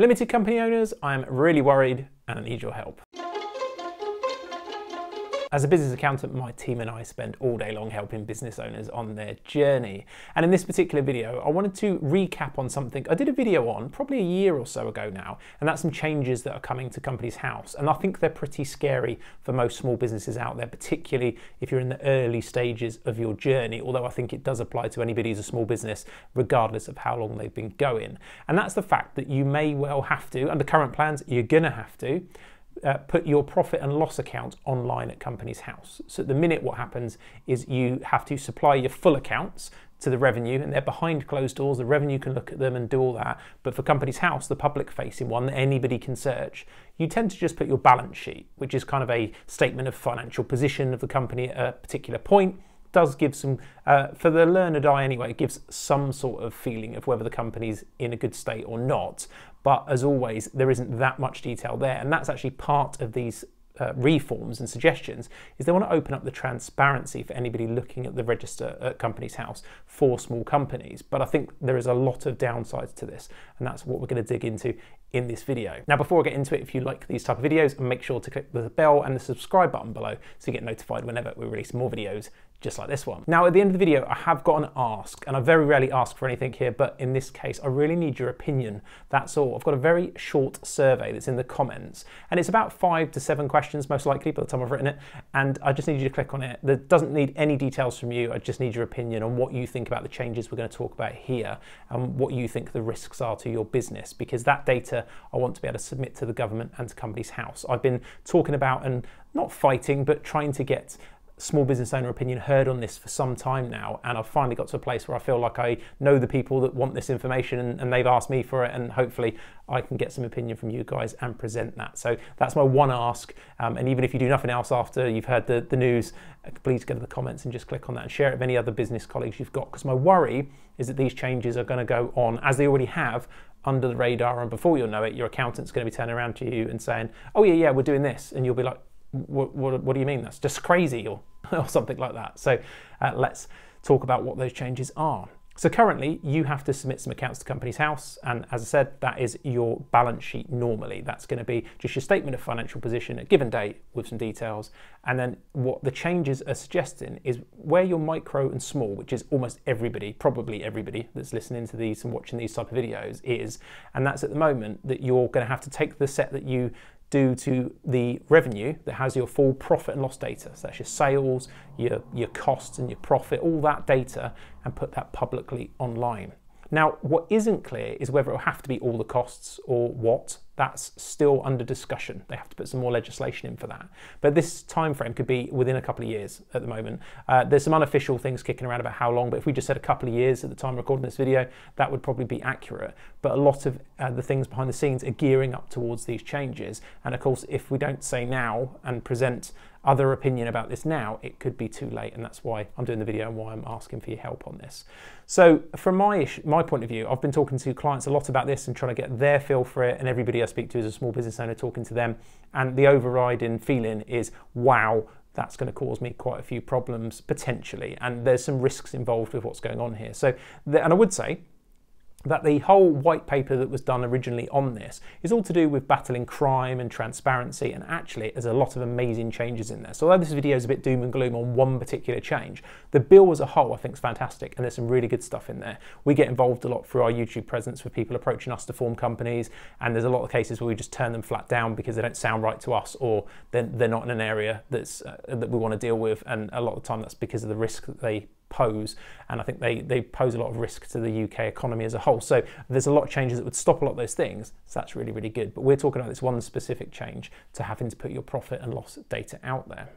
Limited company owners, I'm really worried and I need your help. As a business accountant, my team and I spend all day long helping business owners on their journey. And in this particular video, I wanted to recap on something I did a video on probably a year or so ago now, and that's some changes that are coming to Companies House. And I think they're pretty scary for most small businesses out there, particularly if you're in the early stages of your journey, although I think it does apply to anybody who's a small business, regardless of how long they've been going. And that's the fact that you may well have to, under current plans, you're gonna have to, uh, put your profit and loss account online at Companies House. So at the minute what happens is you have to supply your full accounts to the revenue and they're behind closed doors. The revenue can look at them and do all that. But for Companies House, the public facing one that anybody can search, you tend to just put your balance sheet, which is kind of a statement of financial position of the company at a particular point does give some, uh, for the learned eye anyway, it gives some sort of feeling of whether the company's in a good state or not. But as always, there isn't that much detail there. And that's actually part of these uh, reforms and suggestions is they want to open up the transparency for anybody looking at the register at Companies House for small companies. But I think there is a lot of downsides to this, and that's what we're going to dig into in this video. Now, before I get into it, if you like these type of videos, make sure to click the bell and the subscribe button below so you get notified whenever we release more videos just like this one. Now, at the end of the video, I have got an ask, and I very rarely ask for anything here, but in this case, I really need your opinion. That's all. I've got a very short survey that's in the comments, and it's about five to seven questions, most likely, by the time I've written it, and I just need you to click on it. That doesn't need any details from you. I just need your opinion on what you think about the changes we're going to talk about here, and what you think the risks are to your business, because that data I want to be able to submit to the government and to Companies House. I've been talking about and not fighting, but trying to get small business owner opinion heard on this for some time now and I've finally got to a place where I feel like I know the people that want this information and, and, they've asked me for it and hopefully I can get some opinion from you guys and present that. So that's my one ask um, and even if you do nothing else after you've heard the, the news, uh, please go to the comments and just click on that and share it with any other business colleagues you've got because my worry is that these changes are going to go on as they already have under the radar and before you'll know it your accountant's going to be turning around to you and saying oh yeah yeah we're doing this and you'll be like what, what, what do you mean? That's just crazy or, or something like that. So uh, let's talk about what those changes are. So currently you have to submit some accounts to Companies House. And as I said, that is your balance sheet normally. That's going to be just your statement of financial position at a given date with some details. And then what the changes are suggesting is where you're micro and small, which is almost everybody, probably everybody that's listening to these and watching these type of videos is, and that's at the moment that you're going to have to take the set that you due to the revenue that has your full profit and loss data. So that's your sales, your, your costs and your profit, all that data, and put that publicly online. Now, what isn't clear is whether it will have to be all the costs or what. That's still under discussion. They have to put some more legislation in for that. But this time frame could be within a couple of years at the moment. Uh, there's some unofficial things kicking around about how long, but if we just said a couple of years at the time of recording this video, that would probably be accurate. But a lot of uh, the things behind the scenes are gearing up towards these changes. And of course, if we don't say now and present other opinion about this now, it could be too late, and that's why I'm doing the video and why I'm asking for your help on this. So from my, my point of view, I've been talking to clients a lot about this and trying to get their feel for it, and everybody speak to as a small business owner talking to them, and the overriding feeling is, wow, that's going to cause me quite a few problems potentially, and there's some risks involved with what's going on here. So, and I would say that the whole white paper that was done originally on this is all to do with battling crime and transparency and actually there's a lot of amazing changes in there. So although this video is a bit doom and gloom on one particular change, the bill as a whole I think is fantastic and there's some really good stuff in there. We get involved a lot through our YouTube presence with people approaching us to form companies and there's a lot of cases where we just turn them flat down because they don't sound right to us or they're, they're not in an area that's uh, that we want to deal with and a lot of the time that's because of the risk that they pose. And I think they, they pose a lot of risk to the UK economy as a whole. So there's a lot of changes that would stop a lot of those things. So that's really, really good. But we're talking about this one specific change to having to put your profit and loss data out there.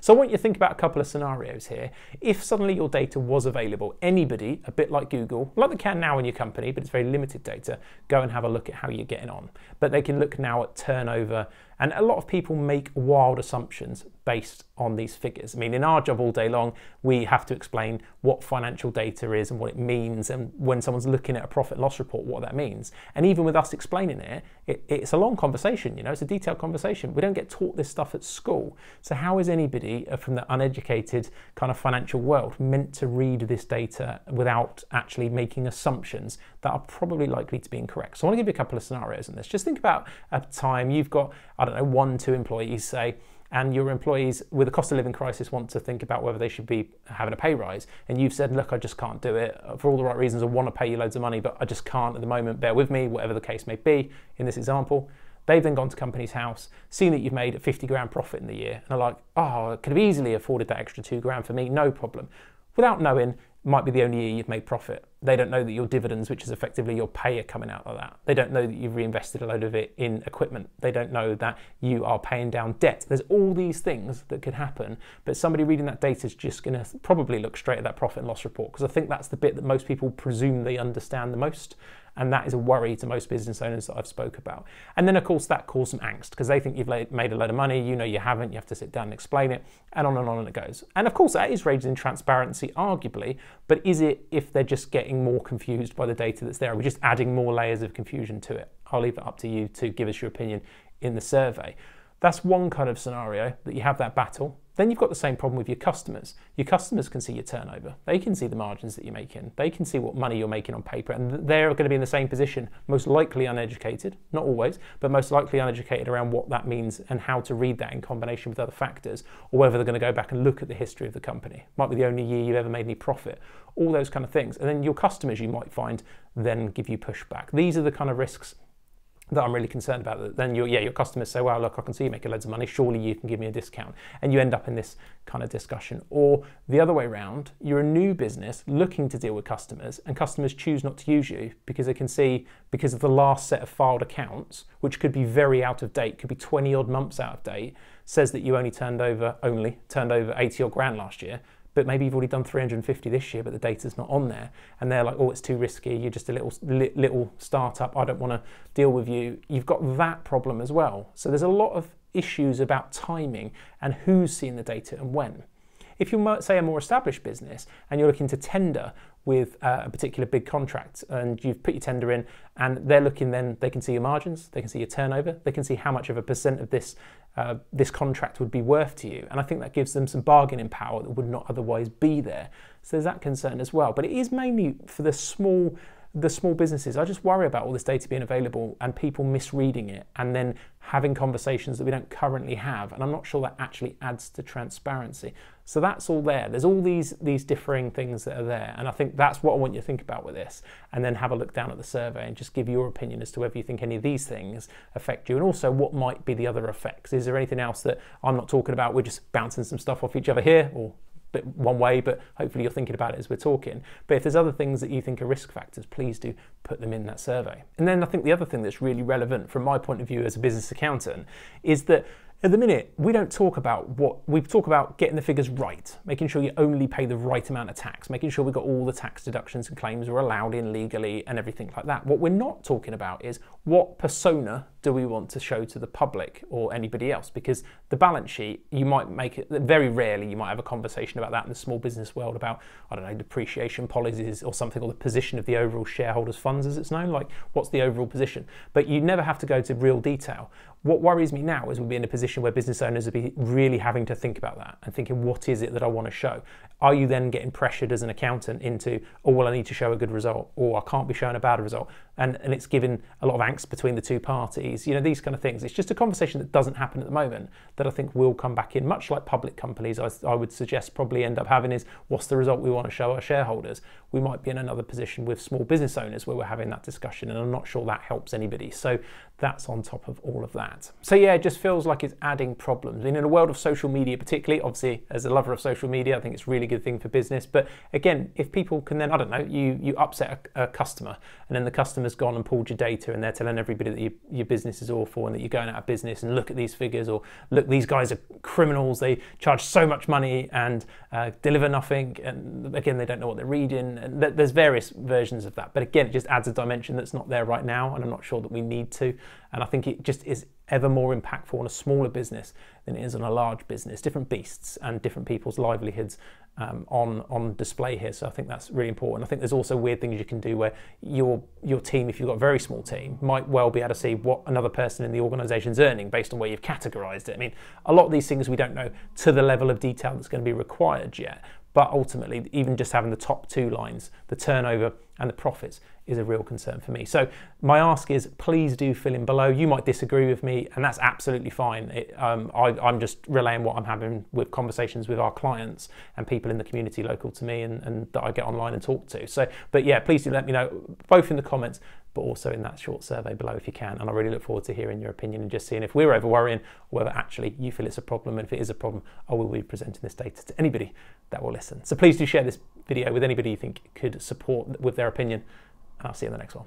So I want you to think about a couple of scenarios here. If suddenly your data was available, anybody, a bit like Google, like they can now in your company, but it's very limited data, go and have a look at how you're getting on. But they can look now at turnover And a lot of people make wild assumptions based on these figures. I mean, in our job all day long, we have to explain what financial data is and what it means, and when someone's looking at a profit loss report, what that means. And even with us explaining it, it, it's a long conversation, you know, it's a detailed conversation. We don't get taught this stuff at school. So, how is anybody uh, from the uneducated kind of financial world meant to read this data without actually making assumptions that are probably likely to be incorrect? So, I want to give you a couple of scenarios in this. Just think about a time you've got, don't know, one, two employees, say, and your employees with a cost of living crisis want to think about whether they should be having a pay rise. And you've said look i just can't do it. For all the right reasons i want to pay you loads of money but i just can't at the moment. Bear with me whatever the case may be in this example. They've then gone to Companies House seen that you've made a 50 grand profit in the year and are like oh i could have easily afforded that extra two grand for me no problem. Without knowing might be the only year you've made profit. They don't know that your dividends, which is effectively your pay, are coming out of that. They don't know that you've reinvested a load of it in equipment. They don't know that you are paying down debt. There's all these things that could happen, but somebody reading that data is just going to probably look straight at that profit and loss report because I think that's the bit that most people presume they understand the most and that is a worry to most business owners that I've spoke about. And then of course that causes some angst because they think you've made a load of money, you know you haven't, you have to sit down and explain it, and on and on and it goes. And of course that is raising transparency, arguably, but is it if they're just getting more confused by the data that's there? Are we just adding more layers of confusion to it? I'll leave it up to you to give us your opinion in the survey. That's one kind of scenario that you have that battle. Then you've got the same problem with your customers. Your customers can see your turnover. They can see the margins that you're making. They can see what money you're making on paper. And they're going to be in the same position, most likely uneducated, not always, but most likely uneducated around what that means and how to read that in combination with other factors, or whether they're going to go back and look at the history of the company. Might be the only year you've ever made any profit, all those kind of things. And then your customers, you might find, then give you pushback. These are the kind of risks that I'm really concerned about. That then your yeah your customers say, "Well, look, I can see you making loads of money. Surely you can give me a discount," and you end up in this kind of discussion. Or the other way around, you're a new business looking to deal with customers, and customers choose not to use you because they can see because of the last set of filed accounts, which could be very out of date, could be 20 odd months out of date, says that you only turned over only turned over 80 odd grand last year but maybe you've already done 350 this year, but the data's not on there, and they're like, oh, it's too risky. You're just a little little startup. I don't want to deal with you. You've got that problem as well. So there's a lot of issues about timing and who's seeing the data and when. If you say a more established business and you're looking to tender with uh, a particular big contract and you've put your tender in and they're looking then they can see your margins they can see your turnover they can see how much of a percent of this uh, this contract would be worth to you and i think that gives them some bargaining power that would not otherwise be there. So there's that concern as well but it is mainly for the small the small businesses, I just worry about all this data being available and people misreading it and then having conversations that we don't currently have. And I'm not sure that actually adds to transparency. So that's all there. There's all these these differing things that are there. And I think that's what I want you to think about with this. And then have a look down at the survey and just give your opinion as to whether you think any of these things affect you. And also what might be the other effects. Is there anything else that I'm not talking about? We're just bouncing some stuff off each other here or one way, but hopefully you're thinking about it as we're talking. But if there's other things that you think are risk factors, please do put them in that survey. And then I think the other thing that's really relevant from my point of view as a business accountant is that at the minute, we don't talk about what we talk about getting the figures right, making sure you only pay the right amount of tax, making sure we've got all the tax deductions and claims are allowed in legally and everything like that. What we're not talking about is what persona do we want to show to the public or anybody else? Because the balance sheet, you might make it very rarely you might have a conversation about that in the small business world about, I don't know, depreciation policies or something, or the position of the overall shareholders' funds as it's known, like what's the overall position. But you never have to go to real detail. What worries me now is we'll be in a position where business owners will be really having to think about that and thinking, what is it that I want to show? Are you then getting pressured as an accountant into, oh, well, I need to show a good result, or I can't be showing a bad result? And, and it's giving a lot of angst between the two parties, you know, these kind of things. It's just a conversation that doesn't happen at the moment that I think will come back in, much like public companies, I, I would suggest probably end up having is what's the result we want to show our shareholders? We might be in another position with small business owners where we're having that discussion, and I'm not sure that helps anybody. So that's on top of all of that. So yeah, it just feels like it's adding problems. And in a world of social media, particularly, obviously, as a lover of social media, I think it's a really good thing for business. But again, if people can then, I don't know, you you upset a, a customer, and then the customer's gone and pulled your data, and they're telling everybody that you, your business is awful and that you're going out of business, and look at these figures, or look, these guys are criminals. They charge so much money and uh, deliver nothing. And again, they don't know what they're reading. And th- there's various versions of that. But again, it just adds a dimension that's not there right now, and I'm not sure that we need to. And I think it just is ever more impactful on a smaller business than it is on a large business. Different beasts and different people's livelihoods um, on on display here. So I think that's really important. I think there's also weird things you can do where your your team, if you've got a very small team, might well be able to see what another person in the organisation is earning based on where you've categorised it. I mean, a lot of these things we don't know to the level of detail that's going to be required yet. But ultimately, even just having the top two lines, the turnover and the profits, is a real concern for me. So my ask is, please do fill in below. You might disagree with me, and that's absolutely fine. It, um, I, am just relaying what I'm having with conversations with our clients and people in the community local to me, and, and that I get online and talk to. So, but yeah, please do let me know both in the comments, but also in that short survey below if you can. And I really look forward to hearing your opinion and just seeing if we're over worrying or whether actually you feel it's a problem. And if it is a problem, I will be presenting this data to anybody that will listen. So please do share this video with anybody you think could support with their opinion. And I'll see you in the next one.